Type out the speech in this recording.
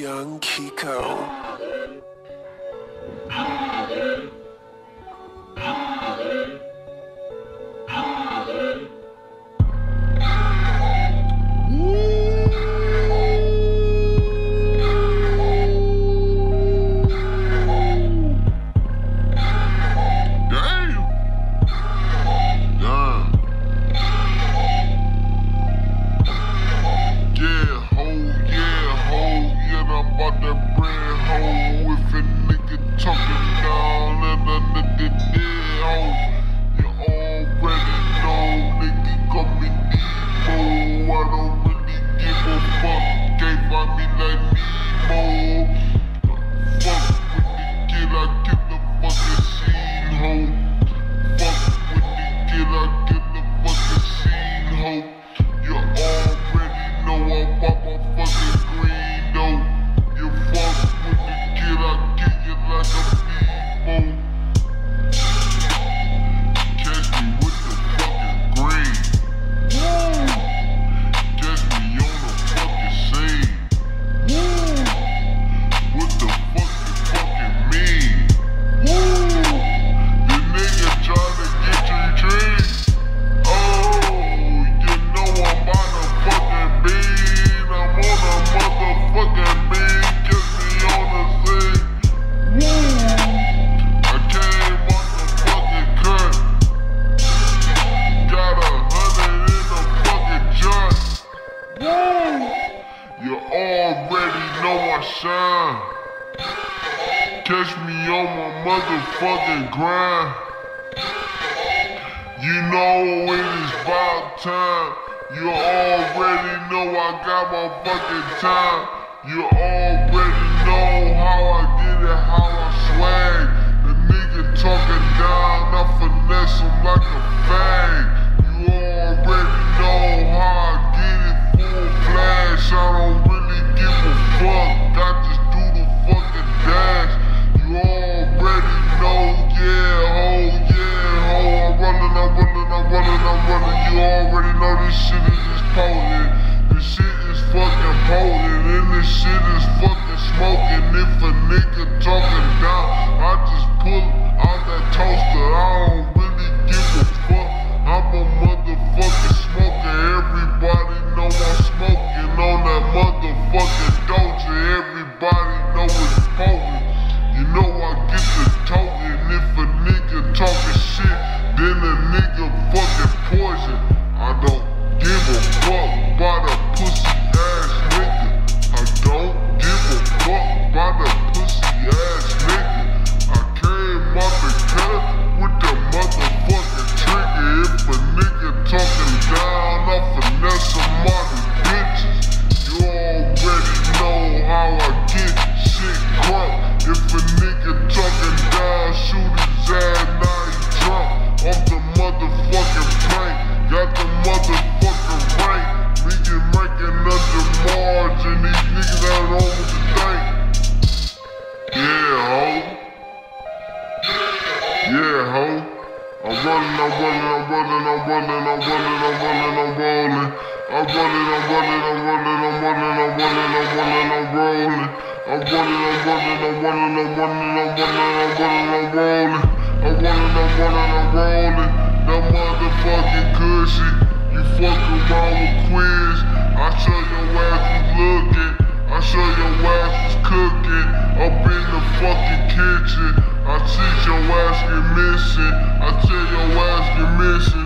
Young Kiko. outside. Catch me on my motherfucking grind. You know it is about time. You already know I got my fucking time. You already know how I get it, how I swag. The nigga talking down, I already know this shit is just potent. This shit is fucking potent, and this shit is fucking smoking. If a nigga running, I'm running, I'm running, I'm running, I'm running, I'm running, I'm rolling. I'm running, I'm running, I'm running, I'm running, I'm running, I'm running, I'm rolling. I'm running, I'm running, I'm running, I'm running, I'm running, I'm running, I'm rolling. I'm running, I'm running, I'm rollin', I'm motherfucking I'm fuck I'm quiz. I'm your I'm looking. I show your ass who's cooking. Up in the fucking kitchen. Shit, your ass get missing. I tell your ass get missing.